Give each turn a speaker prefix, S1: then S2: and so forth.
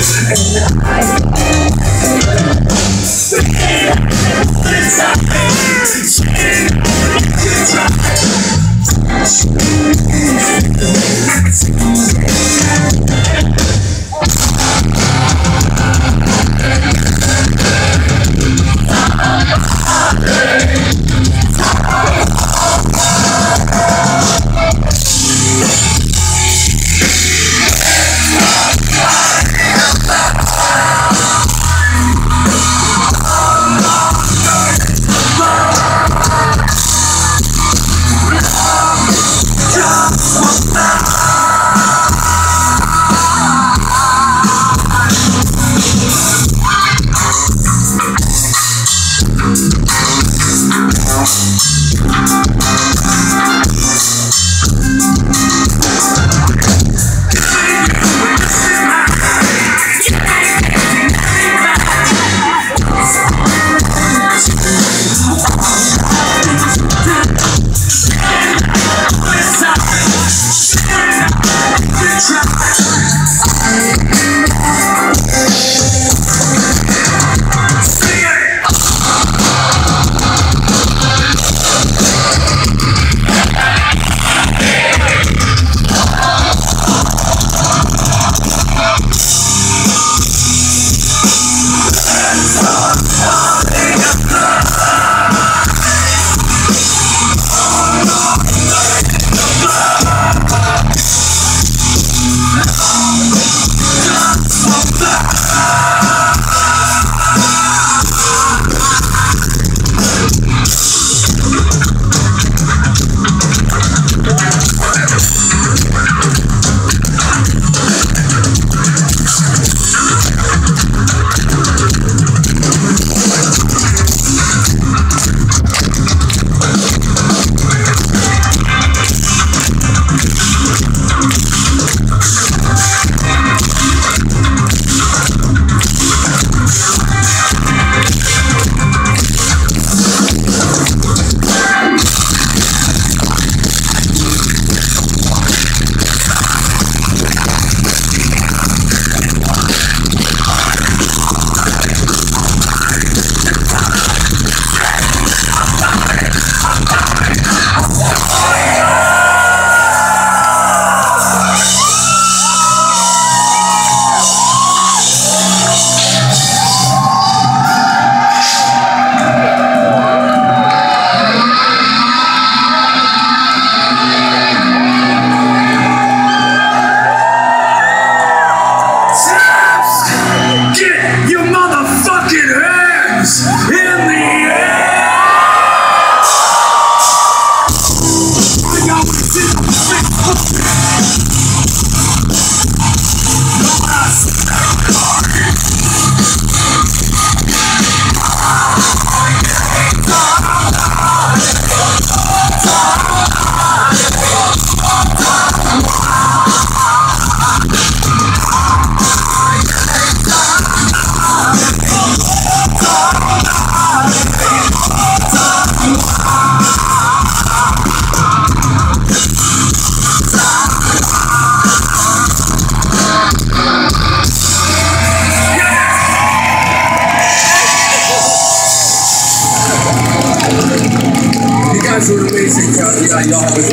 S1: guys are Y'all have a